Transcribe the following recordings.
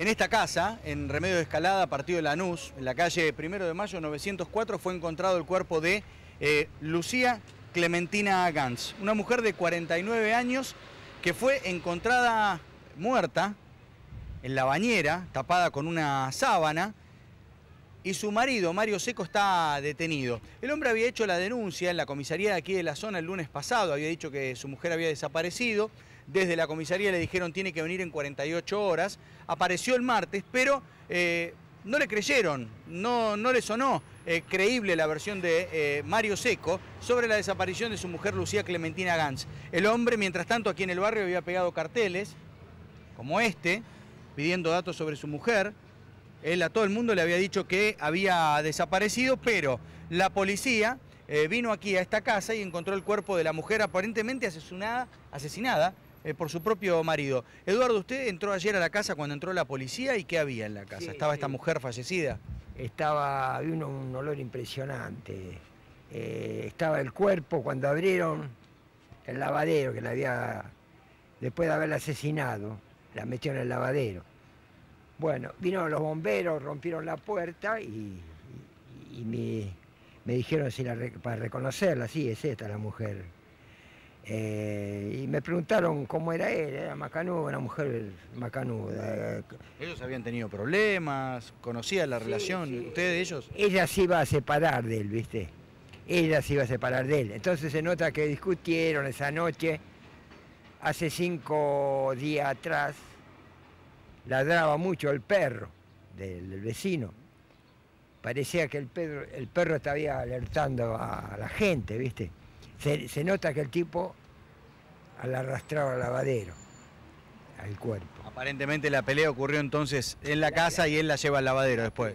En esta casa, en Remedio de Escalada, partido de Lanús, en la calle Primero de Mayo 904, fue encontrado el cuerpo de eh, Lucía Clementina Gans, una mujer de 49 años que fue encontrada muerta en la bañera, tapada con una sábana, y su marido, Mario Seco, está detenido. El hombre había hecho la denuncia en la comisaría de aquí de la zona el lunes pasado, había dicho que su mujer había desaparecido, desde la comisaría le dijeron tiene que venir en 48 horas, apareció el martes, pero eh, no le creyeron, no, no le sonó eh, creíble la versión de eh, Mario Seco sobre la desaparición de su mujer Lucía Clementina Gans. El hombre, mientras tanto, aquí en el barrio había pegado carteles, como este, pidiendo datos sobre su mujer, él a todo el mundo le había dicho que había desaparecido, pero la policía eh, vino aquí a esta casa y encontró el cuerpo de la mujer aparentemente asesinada, asesinada eh, por su propio marido. Eduardo, usted entró ayer a la casa cuando entró la policía y ¿qué había en la casa? ¿Estaba esta mujer fallecida? Estaba, había un, un olor impresionante. Eh, estaba el cuerpo cuando abrieron el lavadero que la había, después de haberla asesinado, la metió en el lavadero. Bueno, vinieron los bomberos, rompieron la puerta y, y- y me, me dijeron si la para reconocerla, sí, es esta la mujer. Eh, y me preguntaron cómo era él, era macanuda, una mujer macanuda. Ellos habían tenido problemas, conocían la Sí, relación, sí. ¿usted de ellos? Ella se iba a separar de él, ¿viste? Ella se iba a separar de él. Entonces se nota que discutieron esa noche. Hace cinco días atrás ladraba mucho el perro del, del vecino. Parecía que el perro, el perro estaba alertando a la gente, ¿viste? Se, se nota que el tipo al arrastraba al lavadero, al cuerpo. Aparentemente la pelea ocurrió entonces en la casa y él la lleva al lavadero después.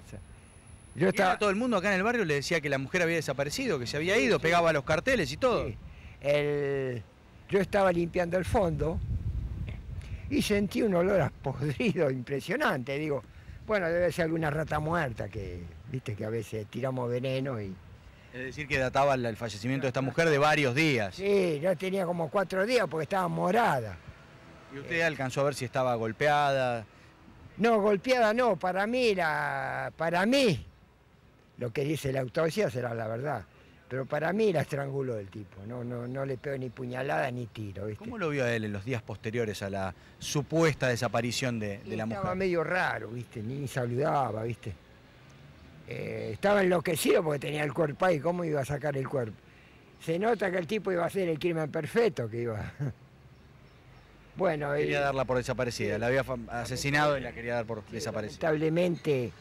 Yo estaba, todo el mundo acá en el barrio le decía que la mujer había desaparecido, que se había ido, pegaba los carteles y todo. Sí. El- yo estaba limpiando el fondo y sentí un olor a podrido impresionante. Digo, bueno, debe ser alguna rata muerta que, viste, que a veces tiramos veneno y... Es decir, que databa el fallecimiento de esta mujer de varios días. Sí, ya tenía como cuatro días porque estaba morada. ¿Y usted alcanzó a ver si estaba golpeada? No, golpeada no, para mí, la, para mí, lo que dice la autopsia será la verdad. Pero para mí la estranguló el tipo, no, no, no le pego ni puñalada ni tiro, ¿viste? ¿Cómo lo vio a él en los días posteriores a la supuesta desaparición de, de la Estaba mujer? medio raro, ¿viste? Ni saludaba, ¿viste? Eh, estaba enloquecido porque tenía el cuerpo ahí, ¿cómo iba a sacar el cuerpo? Se nota que el tipo iba a hacer el crimen perfecto que iba. bueno, y Quería darla por desaparecida, la había asesinado y la quería dar por desaparecida. lamentablemente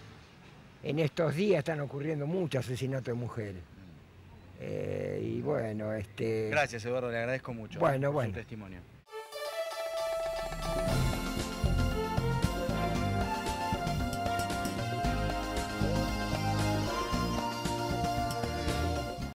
en estos días están ocurriendo muchos asesinatos de mujeres. Eh, y bueno, este. Gracias, Eduardo, le agradezco mucho Bueno, por bueno. su testimonio.